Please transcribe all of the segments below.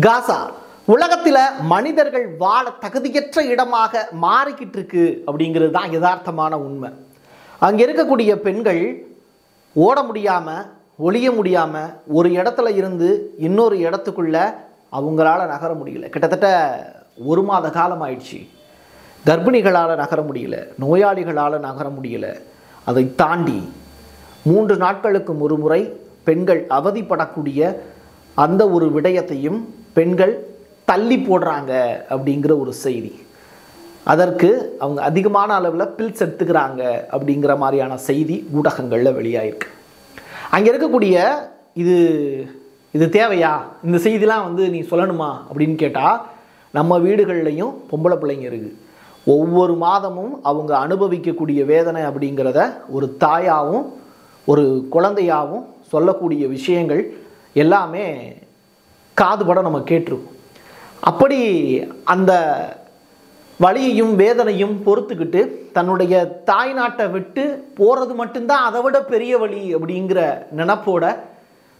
காசா உலகத்தில் மனிதர்கள் வாழ தகுதியற்ற இடமாக மாறிக்கிட்டு இருக்கு அப்படிங்கிறது தான் யதார்த்தமான உண்மை. அங்கே இருக்கக்கூடிய பெண்கள் ஓட முடியாமல் ஒழிய முடியாமல் ஒரு இடத்துல இருந்து இன்னொரு இடத்துக்குள்ள அவங்களால நகர முடியல. கிட்டத்தட்ட ஒரு மாத காலம் ஆயிடுச்சு. கர்ப்பிணிகளால் நகர முடியல. நோயாளிகளால் நகர முடியல. அதை தாண்டி மூன்று நாட்களுக்கு ஒரு முறை பெண்கள் அவதிப்படக்கூடிய அந்த ஒரு விடயத்தையும் பெண்கள் தள்ளி போடுறாங்க அப்படிங்கிற ஒரு செய்தி. அதற்கு அவங்க அதிகமான அளவில் பில்ஸ் எடுத்துக்கிறாங்க அப்படிங்கிற மாதிரியான செய்தி ஊடகங்களில் வெளியாயிருக்கு. அங்கே இருக்கக்கூடிய இது இது தேவையா? இந்த செய்திலாம் வந்து நீ சொல்லணுமா? அப்படின்னு கேட்டால் நம்ம வீடுகள்லையும் பொம்பளை பிள்ளைங்க இருக்குது ஒவ்வொரு மாதமும் அவங்க அனுபவிக்கக்கூடிய வேதனை அப்படிங்கிறத ஒரு தாயாகவும் ஒரு குழந்தையாகவும் சொல்லக்கூடிய விஷயங்கள் எல்லாமே காதுபட நம்ம கேட்டிருக்கோம். அப்படி அந்த வழியையும் வேதனையும் பொறுத்துக்கிட்டு தன்னுடைய தாய் நாட்டை விட்டு போகிறது மட்டும்தான் அதை விட பெரிய வழி அப்படிங்கிற நினப்போட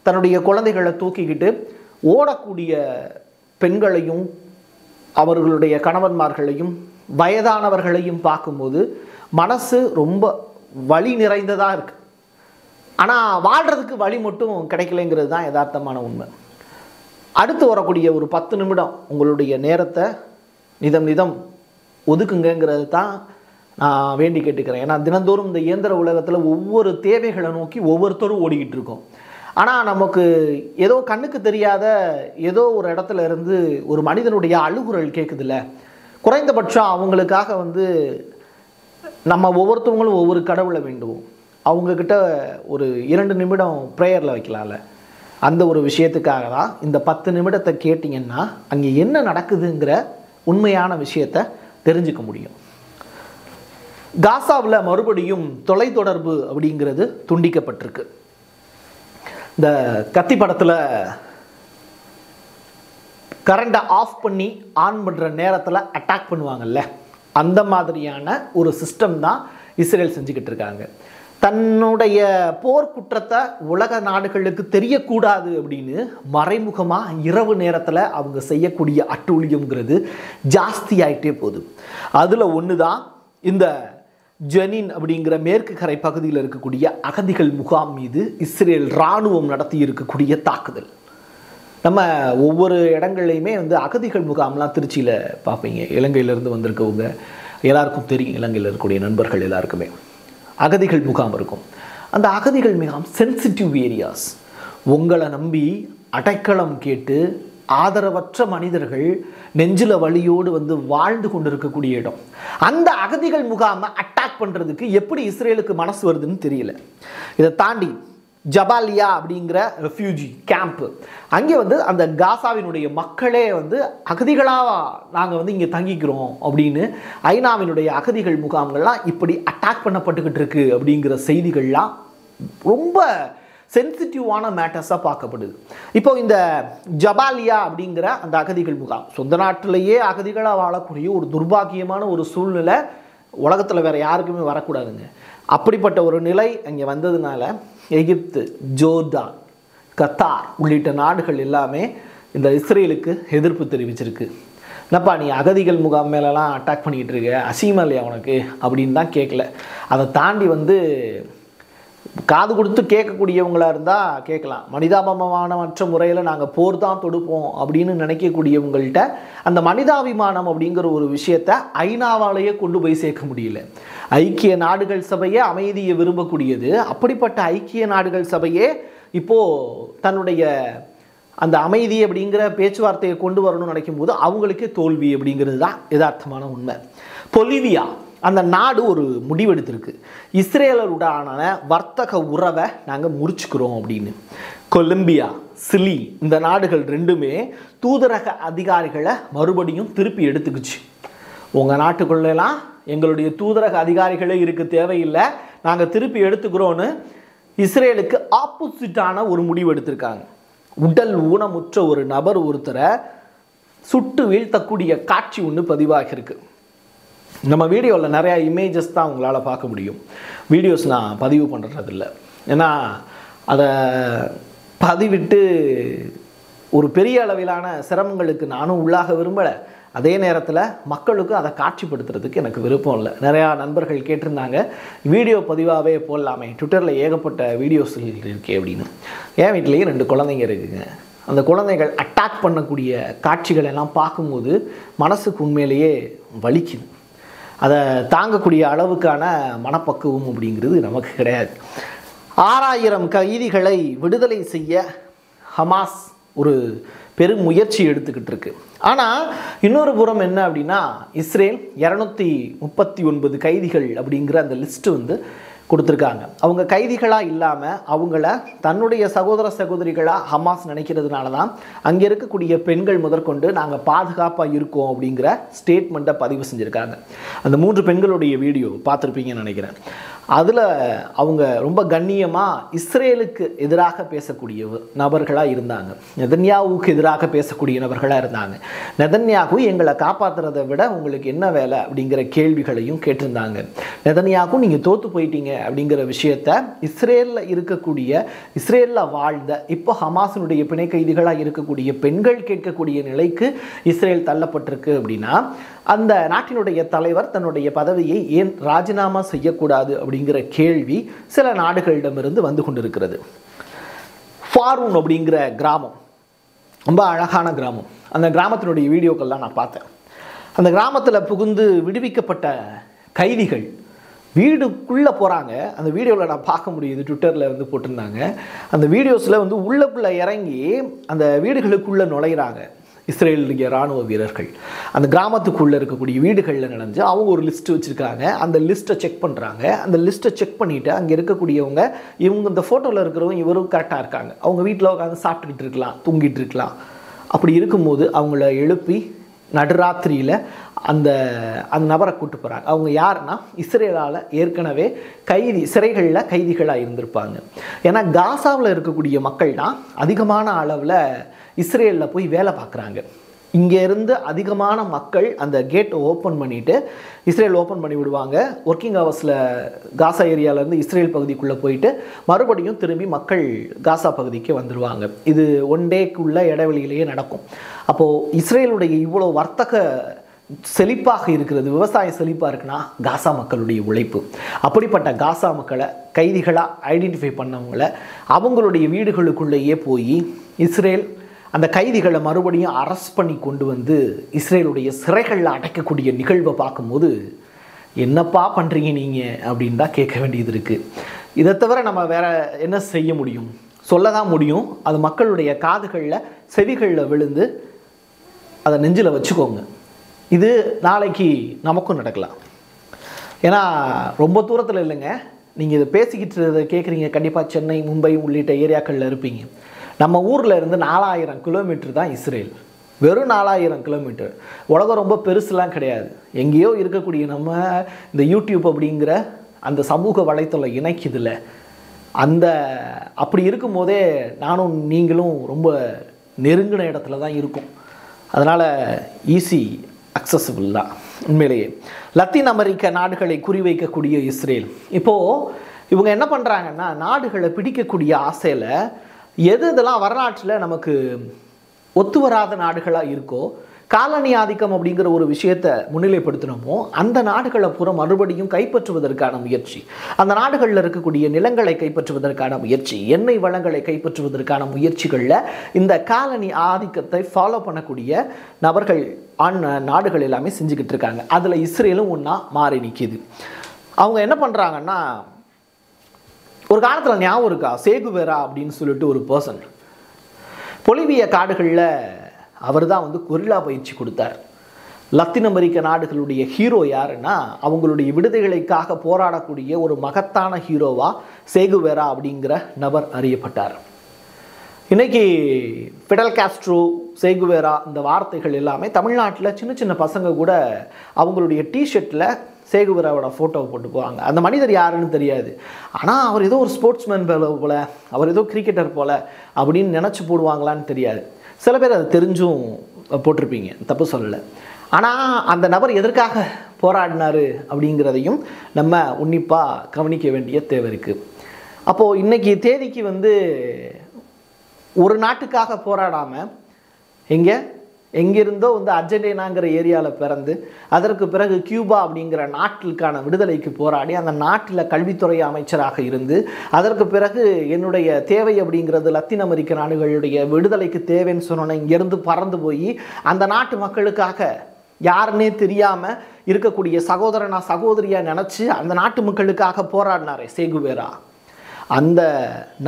தன்னுடைய குழந்தைகளை தூக்கிக்கிட்டு ஓடக்கூடிய பெண்களையும் அவர்களுடைய கணவன்மார்களையும் வயதானவர்களையும் பார்க்கும்போது மனசு ரொம்ப வழி நிறைந்ததாக இருக்குது ஆனால் வாழ்கிறதுக்கு வழி மட்டும் கிடைக்கலைங்கிறது தான் யதார்த்தமான உண்மை. அடுத்து வரக்கூடிய ஒரு பத்து நிமிடம் உங்களுடைய நேரத்தை நிதம் நிதம் ஒதுக்குங்கிறது தான் நான் வேண்டி கேட்டுக்கிறேன். ஏன்னா தினந்தோறும் இந்த இயந்திர உலகத்தில் ஒவ்வொரு தேவைகளை நோக்கி ஒவ்வொருத்தரும் ஓடிக்கிட்டு இருக்கோம். ஆனால் நமக்கு ஏதோ கண்ணுக்கு தெரியாத ஏதோ ஒரு இடத்துல இருந்து ஒரு மனிதனுடைய அழுகுரல் கேட்குதுல்ல குறைந்தபட்சம் அவங்களுக்காக வந்து நம்ம ஒவ்வொருத்தவங்களும் ஒவ்வொரு கடவுளை வேண்டுவோம். அவங்கக்கிட்ட ஒரு இரண்டு நிமிடம் ப்ரேயரில் வைக்கலாம்ல. அந்த ஒரு விஷயத்துக்காக தான் இந்த பத்து நிமிடத்தை கேட்டிங்கன்னா அங்கே என்ன நடக்குதுங்கிற உண்மையான விஷயத்தை தெரிஞ்சுக்க முடியும். காசாவில் மறுபடியும் தொலைத்தொடர்பு அப்படிங்கிறது துண்டிக்கப்பட்டிருக்கு. இந்த கத்தி படத்தில் கரண்ட்டை ஆஃப் பண்ணி ஆன் பண்ணுற நேரத்தில் அட்டாக் பண்ணுவாங்கல்ல அந்த மாதிரியான ஒரு சிஸ்டம் தான் இஸ்ரேல் செஞ்சுக்கிட்டு இருக்காங்க. தன்னுடைய போர்க்குற்றத்தை உலக நாடுகளுக்கு தெரியக்கூடாது அப்படின்னு மறைமுகமாக இரவு நேரத்தில் அவங்க செய்யக்கூடிய அட்டூழியம்ங்கிறது ஜாஸ்தி ஆகிட்டே போகுது. அதில் ஒன்று தான் இந்த ஜெனின் அப்படிங்கிற மேற்கு கரை பகுதியில் இருக்கக்கூடிய அகதிகள் முகாம் மீது இஸ்ரேல் இராணுவம் நடத்தி இருக்கக்கூடிய தாக்குதல். நம்ம ஒவ்வொரு இடங்கள்லையுமே வந்து அகதிகள் முகாம்லாம் திருச்சியில் பார்ப்பீங்க. இலங்கையிலேருந்து வந்திருக்கவங்க எல்லாருக்கும் தெரியும் இலங்கையில் இருக்கக்கூடிய நண்பர்கள் எல்லாருக்குமே. அகதிகள் முகாம் இருக்கும். அந்த அகதிகள் முகாம் சென்சிட்டிவ் ஏரியாஸ் உங்களை நம்பி அடைக்கலம் கேட்டு ஆதரவற்ற மனிதர்கள் நெஞ்சில வலியோடு வந்து வாழ்ந்து கொண்டிருக்கக்கூடிய இடம். அந்த அகதிகள் முகாமை அட்டாக் பண்ணுறதுக்கு எப்படி இஸ்ரேலுக்கு மனசு வருதுன்னு தெரியல. இதை தாண்டி ஜபாலியா அப்படிங்கிற ரெஃப்யூஜி கேம்ப்பு அங்கே வந்து அந்த காசாவினுடைய மக்களே வந்து அகதிகளாக நாங்கள் வந்து இங்கே தங்கிக்கிறோம் அப்படின்னு ஐநாவினுடைய அகதிகள் முகாம்கள்லாம் இப்படி அட்டாக் பண்ணப்பட்டுக்கிட்டு இருக்கு அப்படிங்கிற செய்திகள்லாம் ரொம்ப சென்சிட்டிவான மேட்டர்ஸாக பார்க்கப்படுது. இப்போ இந்த ஜபாலியா அப்படிங்கிற அந்த அகதிகள் முகாம் சொந்த நாட்டிலேயே அகதிகளாக வாழக்கூடிய ஒரு துர்பாக்கியமான ஒரு சூழ்நிலை உலகத்தில் வேறு யாருக்குமே வரக்கூடாதுங்க. அப்படிப்பட்ட ஒரு நிலை அங்கே வந்ததுனால எகிப்து ஜோர்டான் கத்தார் உள்ளிட்ட நாடுகள் எல்லாமே இந்த இஸ்ரேலுக்கு எதிர்ப்பு தெரிவிச்சிருக்கு. என்னப்பா நீ அகதிகள் முகாம் மேலெலாம் அட்டாக் பண்ணிக்கிட்டு இருக்க? அசிங்கமா இல்லையா உனக்கு? அப்படின்னு தான் கேட்கல அதை தாண்டி வந்து காது கொடுத்து கேட்கக்கூடியவங்களாக இருந்தால் கேட்கலாம். மனிதாபமான மற்ற முறையில் நாங்கள் போர் தான் தொடுப்போம் அப்படின்னு நினைக்கக்கூடியவங்கள்ட்ட அந்த மனிதாபிமானம் அப்படிங்கிற ஒரு விஷயத்தை ஐநாவாலேயே கொண்டு போய் சேர்க்க முடியல. ஐக்கிய நாடுகள் சபையே அமைதியை விரும்பக்கூடியது. அப்படிப்பட்ட ஐக்கிய நாடுகள் சபையே இப்போது தன்னுடைய அந்த அமைதி அப்படிங்கிற பேச்சுவார்த்தையை கொண்டு வரணும்னு நினைக்கும் போது அவங்களுக்கே தோல்வி அப்படிங்கிறது தான் யதார்த்தமான உண்மை. பொலிவியா அந்த நாடு ஒரு முடிவெடுத்திருக்கு. இஸ்ரேலருடான வர்த்தக உறவை நாங்கள் முறிச்சுக்கிறோம் அப்படின்னு. கொலம்பியா சிலி இந்த நாடுகள் ரெண்டுமே தூதரக அதிகாரிகளை மறுபடியும் திருப்பி எடுத்துக்குச்சு. உங்கள் நாட்டுக்குள்ளெல்லாம் எங்களுடைய தூதரக அதிகாரிகளே இருக்க தேவையில்லை. நாங்கள் திருப்பி எடுத்துக்கிறோன்னு இஸ்ரேலுக்கு ஆப்போசிட்டான ஒரு முடிவு எடுத்திருக்காங்க. உடல் ஊனமுற்ற ஒரு நபர் ஒருத்தரை சுட்டு வீழ்த்தக்கூடிய காட்சி ஒன்று பதிவாகியிருக்கு. நம்ம வீடியோவில் நிறையா இமேஜஸ் தான் உங்களால் பார்க்க முடியும். வீடியோஸ் நான் பதிவு பண்ணுறதில்ல ஏன்னா அதை பதிவிட்டு ஒரு பெரிய அளவிலான சிரமங்களுக்கு நானும் உள்ளாக விரும்பலை. அதே நேரத்தில் மக்களுக்கும் அதை காட்சிப்படுத்துறதுக்கு எனக்கு விருப்பம் இல்லை. நிறையா நண்பர்கள் கேட்டிருந்தாங்க வீடியோ பதிவாகவே போடலாமே. ட்விட்டரில் ஏகப்பட்ட வீடியோஸ் இருக்கே அப்படின்னு. என் வீட்லேயும் ரெண்டு குழந்தைங்க இருக்குங்க. அந்த குழந்தைகள் அட்டாக் பண்ணக்கூடிய காட்சிகள் எல்லாம் பார்க்கும்போது மனசுக்கு உண்மையிலேயே வலிக்குது. அதை தாங்கக்கூடிய அளவுக்கான மனப்பக்குவம் அப்படிங்கிறது நமக்கு கிடையாது. ஆறாயிரம் கைதிகளை விடுதலை செய்ய ஹமாஸ் ஒரு பெரும் முயற்சி எடுத்துக்கிட்டு இருக்கு. ஆனால் இன்னொரு புறம் என்ன அப்படின்னா இஸ்ரேல் இரநூத்தி முப்பத்தி ஒன்பது கைதிகள் அப்படிங்கிற அந்த லிஸ்ட்டு வந்து கொடுத்துருக்காங்க. அவங்க கைதிகளாக இல்லாமல் அவங்கள தன்னுடைய சகோதர சகோதரிகளாக ஹமாஸ் நினைக்கிறதுனால தான் அங்கே இருக்கக்கூடிய பெண்கள் முதற்கொண்டு நாங்கள் பாதுகாப்பாக இருக்கோம் அப்படிங்கிற ஸ்டேட்மெண்ட்டை பதிவு செஞ்சுருக்காங்க. அந்த மூன்று பெண்களுடைய வீடியோ பார்த்துருப்பீங்கன்னு நினைக்கிறேன். அதில் அவங்க ரொம்ப கண்ணியமாக இஸ்ரேலுக்கு எதிராக பேசக்கூடிய நபர்களாக இருந்தாங்க. நெதன்யாவுக்கு எதிராக பேசக்கூடிய நபர்களாக இருந்தாங்க. நெதன்யாகு எங்களை காப்பாற்றுறதை விட உங்களுக்கு என்ன வேலை அப்படிங்கிற கேள்விகளையும் கேட்டிருந்தாங்க. நெதன்யாகு நீங்கள் தோற்று போயிட்டீங்க. அப்படிங்கிற விஷயத்த இஸ்ரேலில் இருக்கக்கூடிய இஸ்ரேலில் வாழ்ந்த இப்போ ஹமாஸினுடைய பிணை கைதிகளாக இருக்கக்கூடிய பெண்கள் கேட்கக்கூடிய நிலைக்கு இஸ்ரேல் தள்ளப்பட்டிருக்கு அப்படின்னா அந்த நாட்டினுடைய தலைவர் தன்னுடைய பதவியை ஏன் ராஜினாமா செய்யக்கூடாது அப்படிங்கிற கேள்வி சில நாடுகளிடமிருந்து வந்து கொண்டிருக்கிறது. ஃபாரூன் அப்படிங்கிற கிராமம் ரொம்ப அழகான கிராமம். அந்த கிராமத்தினுடைய வீடியோக்கள்லாம் நான் பார்த்தேன். அந்த கிராமத்தில் புகுந்து விடுவிக்கப்பட்ட கைதிகள் வீடுக்குள்ளே போகிறாங்க அந்த வீடியோவில் நான் பார்க்க முடியுது. ட்விட்டரில் வந்து போட்டிருந்தாங்க. அந்த வீடியோஸில் வந்து உள்ளக்குள்ளே இறங்கி அந்த வீடுகளுக்குள்ளே நுழையிறாங்க. இஸ்ரேலுடைய இராணுவ வீரர்கள். அந்த கிராமத்துக்குள்ளே இருக்கக்கூடிய வீடுகளில் நடந்து அவங்க ஒரு லிஸ்ட் வச்சுருக்காங்க. அந்த லிஸ்ட்டை செக் பண்ணுறாங்க அந்த லிஸ்ட்டை செக் பண்ணிவிட்டு அங்கே இருக்கக்கூடியவங்க இவங்க இந்த ஃபோட்டோவில் இருக்கிறவங்க இவரும் கரெக்டாக இருக்காங்க. அவங்க வீட்டில் உட்காந்து சாப்பிட்டுக்கிட்டு இருக்கலாம் தூங்கிட்டு இருக்கலாம். அப்படி இருக்கும்போது அவங்கள எழுப்பி நடுராத்திரியில் அந்த அந்த நபரை கூட்டு போகிறாங்க அவங்க யாருன்னா இஸ்ரேலால் ஏற்கனவே கைதி சிறைகளில் கைதிகளாக இருந்திருப்பாங்க. ஏன்னா காசாவில் இருக்கக்கூடிய மக்கள் தான் அதிகமான அளவில் இஸ்ரேலில் போய் வேலை பார்க்குறாங்க. இங்கே இருந்து அதிகமான மக்கள் அந்த கேட்டை ஓப்பன் பண்ணிவிட்டு இஸ்ரேல் ஓப்பன் பண்ணி விடுவாங்க. ஒர்க்கிங் ஹவர்ஸில் காசா ஏரியாவிலேருந்து இஸ்ரேல் பகுதிக்குள்ளே போயிட்டு மறுபடியும் திரும்பி மக்கள் காசா பகுதிக்கு வந்துடுவாங்க இது ஒன் டேக்குள்ள இடைவெளியிலேயே நடக்கும். அப்போது இஸ்ரேலுடைய இவ்வளோ வர்த்தக செழிப்பாக இருக்கிறது விவசாய செழிப்பாக இருக்குன்னா காசா மக்களுடைய உழைப்பு. அப்படிப்பட்ட காசா மக்களை கைதிகளாக ஐடென்டிஃபை பண்ணவங்கள அவங்களுடைய வீடுகளுக்குள்ளேயே போய் இஸ்ரேல் அந்த கைதிகளை மறுபடியும் அரெஸ்ட் பண்ணி கொண்டு வந்து இஸ்ரேலுடைய சிறைகளில் அடைக்கக்கூடிய நிகழ்வை பார்க்கும்போது என்னப்பா பண்ணுறீங்க நீங்கள் அப்படின்னு தான் கேட்க வேண்டியது இருக்குது இதை தவிர நம்ம வேற என்ன செய்ய முடியும்? சொல்ல தான் முடியும். அது மக்களுடைய காதுகளில் செவிகளில் விழுந்து அதை நெஞ்சில் வச்சுக்கோங்க. இது நாளைக்கு நமக்கும் நடக்கலாம். ஏன்னா ரொம்ப தூரத்தில் இல்லைங்க. நீங்கள் இதை பேசிக்கிட்டு இருக்கிறத கேட்குறீங்க. கண்டிப்பாக சென்னை மும்பை உள்ளிட்ட ஏரியாக்களில் இருப்பீங்க. நம்ம ஊரில் இருந்து நாலாயிரம் கிலோமீட்டர் தான் இஸ்ரேல். வெறும் நாலாயிரம் கிலோமீட்டர். உலகம் ரொம்ப பெருசுலாம் கிடையாது. எங்கேயோ இருக்கக்கூடிய நம்ம இந்த யூடியூப் அப்படிங்கிற அந்த சமூக வலைத்தளம் இணைக்குதுல. அந்த அப்படி இருக்கும்போதே நானும் நீங்களும் ரொம்ப நெருங்கின இடத்துல தான் இருக்கும். அதனால் ஈஸி அக்சஸபிள் தான். உண்மையிலேயே. லத்தீன் அமெரிக்க நாடுகளை குறிவைக்கக்கூடிய இஸ்ரேல். இப்போது இவங்க என்ன பண்ணுறாங்கன்னா நாடுகளை பிடிக்கக்கூடிய ஆசையில் எது இதெல்லாம் வரலாற்றில் நமக்கு ஒத்து வராத நாடுகளாக இருக்கோ காலனி ஆதிக்கம் அப்படிங்கிற ஒரு விஷயத்தை முன்னிலைப்படுத்தினோமோ அந்த நாடுகளை புறம் மறுபடியும் கைப்பற்றுவதற்கான முயற்சி. அந்த நாடுகளில் இருக்கக்கூடிய நிலங்களை கைப்பற்றுவதற்கான முயற்சி எண்ணெய் வளங்களை கைப்பற்றுவதற்கான முயற்சிகளில் இந்த காலனி ஆதிக்கத்தை ஃபாலோ பண்ணக்கூடிய நபர்கள் ஆண் நாடுகள் எல்லாமே செஞ்சுக்கிட்டு இருக்காங்க. அதில் இஸ்ரேலும் ஒன்றா மாறி நிற்கிது அவங்க என்ன பண்ணுறாங்கன்னா ஒரு காலத்தில் ஞாபகம் இருக்கா? சேகுவேரா அப்படின்னு சொல்லிட்டு ஒரு பர்சன் பொலிவிய காடுகளில் அவர் தான் வந்து கொரில்லா பயிற்சி கொடுத்தார். லத்தீன் அமெரிக்க நாடுகளுடைய ஹீரோ யாருன்னா அவங்களுடைய விடுதலைக்காக போராடக்கூடிய ஒரு மகத்தான ஹீரோவாக சேகுவேரா அப்படிங்கிற நபர் அறியப்பட்டார். இன்னைக்கு ஃபிடல் காஸ்ட்ரோ சேகுவேரா இந்த வார்த்தைகள் எல்லாமே தமிழ்நாட்டில் சின்ன சின்ன பசங்க கூட அவங்களுடைய டிஷர்ட்டில் சேகுபராவோட ஃபோட்டோவை போட்டு போவாங்க. அந்த மனிதர் யாருன்னு தெரியாது. ஆனால் அவர் ஏதோ ஒரு ஸ்போர்ட்ஸ்மேன் போல போல் அவர் ஏதோ கிரிக்கெட்டர் போல் அப்படின்னு நினச்சி போடுவாங்களான்னு தெரியாது. சில பேர் அதை தெரிஞ்சும் போட்டிருப்பீங்க. தப்பு சொல்லலை. ஆனால் அந்த நபர் எதற்காக போராடினார் அப்படிங்கிறதையும் நம்ம உன்னிப்பாக கவனிக்க வேண்டிய தேவை இருக்குது அப்போது இன்றைக்கி தேதிக்கு வந்து ஒரு நாட்டுக்காக போராடாமல் எங்கே? எங்கிருந்தோ வந்து அர்ஜென்டினாங்கிற ஏரியாவில் பிறந்து அதற்கு பிறகு கியூபா அப்படிங்கிற நாட்டிற்கான விடுதலைக்கு போராடி அந்த நாட்டில் கல்வித்துறை அமைச்சராக இருந்து அதற்கு பிறகு என்னுடைய தேவை அப்படிங்கிறது லத்தீன் அமெரிக்க நாடுகளுடைய விடுதலைக்கு தேவைன்னு சொன்னோன்னே இங்கேருந்து பறந்து போய் அந்த நாட்டு மக்களுக்காக யாருன்னே தெரியாமல் இருக்கக்கூடிய சகோதரனா சகோதரியாக நினச்சி அந்த நாட்டு மக்களுக்காக போராடினாரே சேகுவேரா. அந்த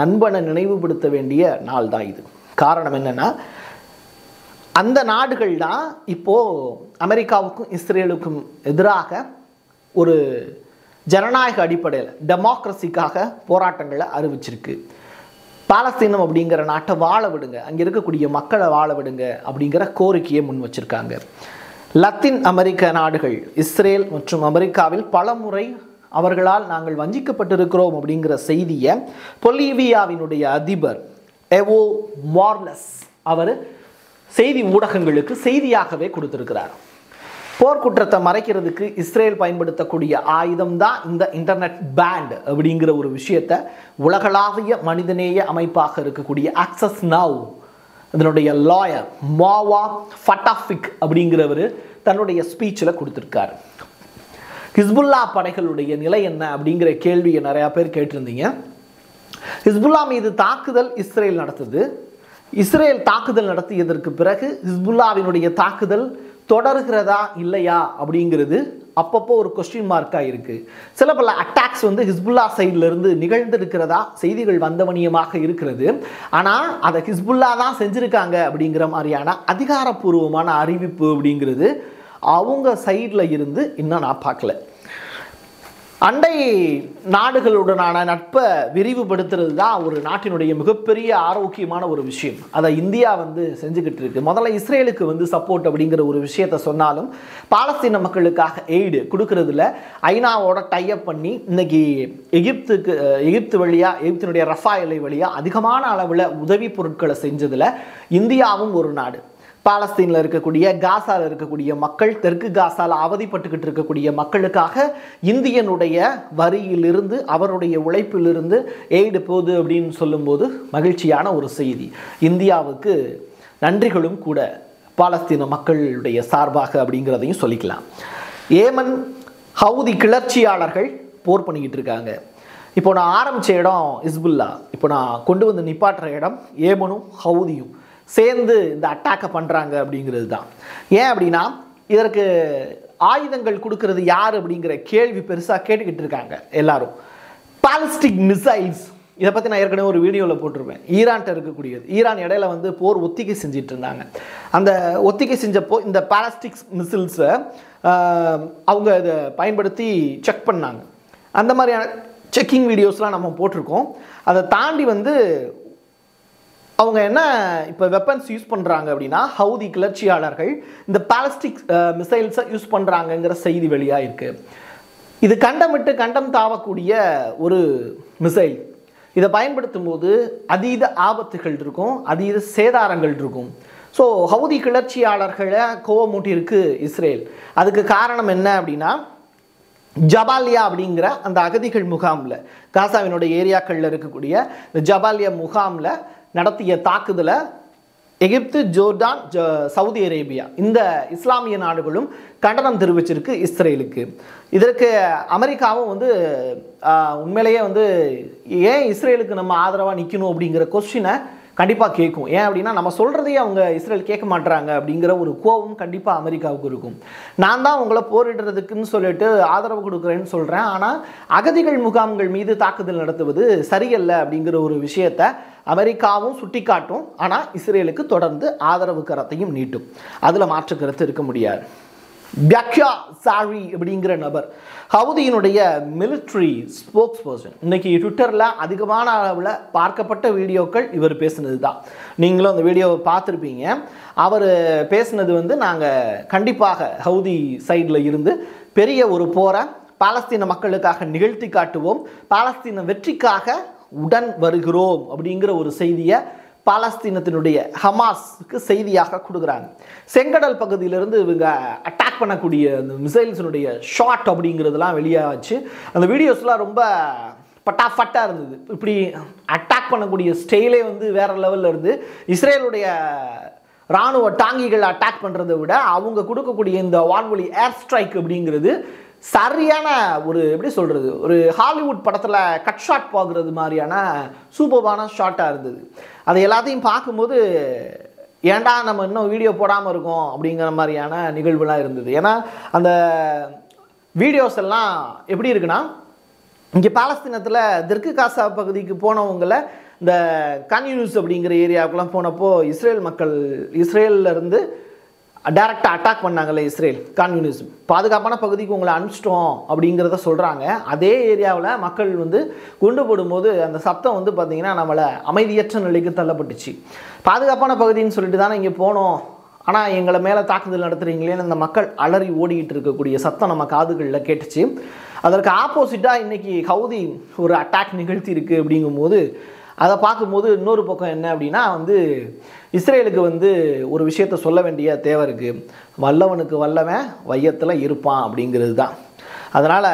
நண்பனை நினைவுபடுத்த வேண்டிய நாள் தான் இது. காரணம் என்னென்னா அந்த நாடுகள் தான் இப்போது அமெரிக்காவுக்கும் இஸ்ரேலுக்கும் எதிராக ஒரு ஜனநாயக அடிப்படையில் டெமோக்ரஸிக்காக போராட்டங்களை அறிவிச்சிருக்கு. பாலஸ்தீனம் அப்படிங்கிற நாட்டை வாழ விடுங்க அங்கே இருக்கக்கூடிய மக்களை வாழ விடுங்க அப்படிங்கிற கோரிக்கையை முன் வச்சிருக்காங்க. லத்தீன் அமெரிக்க நாடுகள் இஸ்ரேல் மற்றும் அமெரிக்காவில் பல முறை அவர்களால் நாங்கள் வஞ்சிக்கப்பட்டிருக்கிறோம் அப்படிங்கிற செய்தியை பொலிவியாவினுடைய அதிபர் எவோ மார்லஸ் அவர் செய்தி ஊடகங்களுக்கு செய்தியாகவே கொடுத்திருக்கிறார். போர்க்குற்றத்தை மறைக்கிறதுக்கு இஸ்ரேல் பயன்படுத்தக்கூடிய ஆயுதம் தான் இந்த இன்டர்நெட் பேண்ட் அப்படிங்கிற ஒரு விஷயத்தை உலகளாவிய மனிதநேய அமைப்பாக இருக்கக்கூடிய ஆக்சஸ் நவ் இதனுடைய லாயர் மாவா ஃபட்டாஃபிக் அப்படிங்கிறவர் தன்னுடைய ஸ்பீச்சில் கொடுத்துருக்காரு. ஹிஸ்புல்லா படைகளுடைய நிலை என்ன அப்படிங்கிற கேள்வியை நிறையா பேர் கேட்டிருந்தீங்க. ஹிஸ்புல்லா மீது தாக்குதல் இஸ்ரேல் நடத்துது. இஸ்ரேல் தாக்குதல் நடத்தியதற்கு பிறகு ஹிஸ்புல்லாவினுடைய தாக்குதல் தொடர்கிறதா இல்லையா அப்படிங்கிறது அப்பப்போ ஒரு கொஸ்டின் மார்க்காக இருக்குது சில பல அட்டாக்ஸ் வந்து ஹிஸ்புல்லா சைட்லேருந்து நிகழ்ந்திருக்கிறதா? செய்திகள் வந்தவனியமாக இருக்கிறது. ஆனால் அதை ஹிஸ்புல்லா தான் செஞ்சுருக்காங்க அப்படிங்கிற மாதிரியான அதிகாரப்பூர்வமான அறிவிப்பு அப்படிங்கிறது அவங்க சைடில் இருந்து இன்னும் நான் பார்க்கல. அண்டை நாடுகளுடனான நட்பை விரிவுபடுத்துறது தான் ஒரு நாட்டினுடைய மிகப்பெரிய ஆரோக்கியமான ஒரு விஷயம். அதை இந்தியா வந்து செஞ்சுக்கிட்டு இருக்கு. முதல்ல இஸ்ரேலுக்கு வந்து சப்போர்ட் அப்படிங்கிற ஒரு விஷயத்த சொன்னாலும் பாலஸ்தீன மக்களுக்காக எய்டு கொடுக்கறதுல ஐநாவோட டைப் பண்ணி இன்னைக்கு எகிப்துக்கு எகிப்து வழியாக எகிப்தினுடைய ரஃபா எல்லை வழியாக அதிகமான அளவில் உதவி பொருட்களை செஞ்சதில் இந்தியாவும் ஒரு நாடு. பாலஸ்தீனில் இருக்கக்கூடிய காசாவில் இருக்கக்கூடிய மக்கள் தெற்கு காசாவில் அவதிப்பட்டுக்கிட்டு இருக்கக்கூடிய மக்களுக்காக இந்தியனுடைய வரியிலிருந்து அவருடைய உழைப்பிலிருந்து எய்டு போகுது அப்படின்னு சொல்லும்போது மகிழ்ச்சியான ஒரு செய்தி. இந்தியாவுக்கு நன்றிகளும் கூட பாலஸ்தீன மக்களுடைய சார்பாக அப்படிங்கிறதையும் சொல்லிக்கலாம். ஏமன் ஹவுதி கிளர்ச்சியாளர்கள் போர் பண்ணிக்கிட்டு இருக்காங்க. இப்போ நான் ஆரம்பித்த இடம் இஸ்புல்லா இப்போ நான் கொண்டு வந்து நிப்பாட்டுற இடம் ஏமனும் ஹவுதியும். சேர்ந்து இந்த அட்டாக்கை பண்ணுறாங்க அப்படிங்கிறது தான் ஏன் அப்படின்னா இதற்கு ஆயுதங்கள் கொடுக்கறது யார் அப்படிங்கிற கேள்வி பெருசாக கேட்டுக்கிட்டு இருக்காங்க எல்லாரும். பாலிஸ்டிக் மிசைல்ஸ் இதை பற்றி நான் ஏற்கனவே ஒரு வீடியோவில் போட்டிருப்பேன். ஈரான்கிட்ட இருக்கக்கூடியது. ஈரான் இடையில வந்து போர் ஒத்திகை செஞ்சிட்டு இருந்தாங்க. அந்த ஒத்திகை செஞ்சப்போ இந்த பாலஸ்டிக்ஸ் மிசில்ஸை அவங்க இதை பயன்படுத்தி செக் பண்ணாங்க. அந்த மாதிரியான செக்கிங் வீடியோஸ்லாம் நம்ம போட்டிருக்கோம். அதை தாண்டி வந்து அவங்க என்ன இப்போ வெப்பன்ஸ் யூஸ் பண்ணுறாங்க அப்படின்னா ஹவுதி கிளர்ச்சியாளர்கள் இந்த பாலஸ்டிக் மிசைல்ஸை யூஸ் பண்ணுறாங்கங்கிற செய்தி வெளியாக இருக்குது இது கண்டமிட்டு கண்டம் தாவக்கூடிய ஒரு மிசைல் இதை பயன்படுத்தும் போது அதீத ஆபத்துகள் இருக்கும் அதீத சேதாரங்கள் இருக்கும். ஸோ ஹவுதி கிளர்ச்சியாளர்களை கோவமூட்டியிருக்கு இஸ்ரேல். அதுக்கு காரணம் என்ன அப்படின்னா ஜபாலியா அப்படிங்கிற அந்த அகதிகள் முகாமில் காசாவினுடைய ஏரியாக்களில் இருக்கக்கூடிய இந்த ஜபாலியா முகாமில் நடத்திய தாக்குதலை எகிப்து ஜோர்டான் ஜோ சவுதி அரேபியா இந்த இஸ்லாமிய நாடுகளும் கண்டனம் தெரிவிச்சிருக்கு இஸ்ரேலுக்கு. இதற்கு அமெரிக்காவும் வந்து உண்மையிலேயே வந்து ஏன் இஸ்ரேலுக்கு நம்ம ஆதரவாக நிற்கணும் அப்படிங்கிற கொஸ்டினை கண்டிப்பாக கேட்கும். ஏன் அப்படின்னா நம்ம சொல்கிறதையே அவங்க இஸ்ரேல் கேட்க மாட்றாங்க அப்படிங்கிற ஒரு கோபம் கண்டிப்பாக அமெரிக்காவுக்கு இருக்கும். நான் தான் உங்களை போரிடுறதுக்குன்னு சொல்லிட்டு ஆதரவு கொடுக்குறேன்னு சொல்கிறேன் ஆனால் அகதிகள் முகாம்கள் மீது தாக்குதல் நடத்துவது சரியல்ல அப்படிங்கிற ஒரு விஷயத்தை அமெரிக்காவும் சுட்டிக்காட்டும். ஆனால் இஸ்ரேலுக்கு தொடர்ந்து ஆதரவு கரத்தையும் நீட்டும். அதில் மாற்று கருத்து இருக்க முடியாது. பியாக்யா சாரி அப்படிங்கிற நபர் ஹவுதியினுடைய மிலிட்ரி ஸ்போக்ஸ் பர்சன் இன்னைக்கு ட்விட்டரில் அதிகமான அளவில் பார்க்கப்பட்ட வீடியோக்கள் இவர் பேசினது தான் நீங்களும் அந்த வீடியோவை பார்த்துருப்பீங்க. அவர் பேசினது வந்து நாங்கள் கண்டிப்பாக ஹவுதி சைடில் இருந்து பெரிய ஒரு போரை பாலஸ்தீன மக்களுக்காக நிகழ்த்தி காட்டுவோம். பாலஸ்தீன வெற்றிக்காக உடன் வருகிறோம் அப்படிங்கிற ஒரு செய்தியை பாலஸ்தீனத்தினுடைய ஹமாஸ்க்கு செய்தியாக கொடுக்குறாங்க. செங்கடல் பகுதியிலிருந்து இவங்க அட்டாக் பண்ணக்கூடிய அந்த மிசைல்ஸினுடைய ஷாட் அப்படிங்கிறதுலாம் வெளியாச்சு. அந்த வீடியோஸ்லாம் ரொம்ப பட்டாஃபட்டாக இருந்தது. இப்படி அட்டாக் பண்ணக்கூடிய ஸ்டைலே வந்து வேறு லெவலில் இருந்து இஸ்ரேலுடைய ராணுவ டாங்கிகள் அட்டாக் பண்ணுறதை விட அவங்க கொடுக்கக்கூடிய இந்த வான்வொலி ஏர் ஸ்ட்ரைக் அப்படிங்கிறது சரியான ஒரு எப்படி சொல்கிறது ஒரு ஹாலிவுட் படத்தில் கட் ஷாட் பார்க்குறது மாதிரியான சூப்பர்பான ஷாட்டாக இருந்தது. அதை எல்லாத்தையும் பார்க்கும்போது ஏன்டா நம்ம இன்னும் வீடியோ போடாமல் இருக்கோம் அப்படிங்கிற மாதிரியான நிகழ்வுலாம் இருந்தது. ஏன்னா அந்த வீடியோஸ் எல்லாம் எப்படி இருக்குன்னா இங்கே பாலஸ்தீனத்தில் தெற்கு காசா பகுதிக்கு போனவங்கள இந்த கன்யூனிஸ் அப்படிங்கிற ஏரியாவுக்குலாம் போனப்போ இஸ்ரேல் மக்கள் இஸ்ரேல்ல இருந்து டைரெக்டாக அட்டாக் பண்ணாங்கல்ல இஸ்ரேல் கான்யூனிசம் பாதுகாப்பான பகுதிக்கு உங்களை அனுப்பிச்சிட்டோம் அப்படிங்கிறத சொல்கிறாங்க அதே ஏரியாவில் மக்கள் வந்து குண்டு போடும்போது அந்த சத்தம் வந்து பார்த்திங்கன்னா நம்மளை அமைதியற்ற நிலைக்கு தள்ளப்பட்டுச்சு. பாதுகாப்பான பகுதின்னு சொல்லிட்டு தானே இங்கே போனோம். ஆனால் எங்களை மேலே தாக்குதல் நடத்துகிறீங்களேன்னு அந்த மக்கள் அலறி ஓடிக்கிட்டு இருக்கக்கூடிய சத்தம் நம்ம காதுகளில் கேட்டுச்சு. அதற்கு ஆப்போசிட்டாக இன்றைக்கி ஹவுதி ஒரு அட்டாக் நிகழ்த்தி இருக்குது அப்படிங்கும்போது அதை பார்க்கும்போது இன்னொரு பக்கம் என்ன அப்படின்னா வந்து இஸ்ரேலுக்கு வந்து ஒரு விஷயத்த சொல்ல வேண்டிய தேவை இருக்குது வல்லவனுக்கு வல்லவன் வையத்தில் இருப்பான் அப்படிங்கிறது தான். அதனால்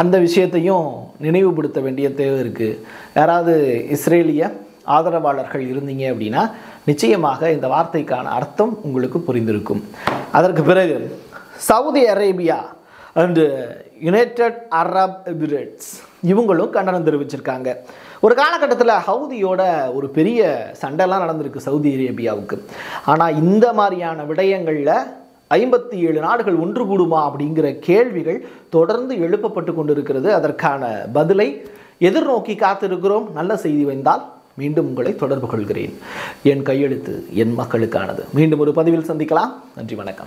அந்த விஷயத்தையும் நினைவுபடுத்த வேண்டிய தேவை இருக்குது யாராவது இஸ்ரேலிய ஆதரவாளர்கள் இருந்தீங்க அப்படின்னா நிச்சயமாக இந்த வார்த்தைக்கான அர்த்தம் உங்களுக்கு புரிந்திருக்கும். அதற்கு பிறகு Saudi Arabia and United Arab Emirates இவங்களும் கண்டனம் தெரிவிச்சிருக்காங்க. ஒரு காலகட்டத்தில் ஹவுதியோட ஒரு பெரிய சண்டைலாம் நடந்திருக்கு சவுதி அரேபியாவுக்கு. ஆனால் இந்த மாதிரியான விடயங்களில் ஐம்பத்தி ஏழு நாடுகள் ஒன்று கூடுமா அப்படிங்கிற கேள்விகள் தொடர்ந்து எழுப்பப்பட்டு கொண்டிருக்கிறது. அதற்கான பதிலை எதிர்நோக்கி காத்திருக்கிறோம். நல்ல செய்தி வந்தால் மீண்டும் உங்களை தொடர்பு கொள்கிறேன். என் கையெழுத்து என் மக்களுக்கானது. மீண்டும் ஒரு பதிவில் சந்திக்கலாம். நன்றி வணக்கம்.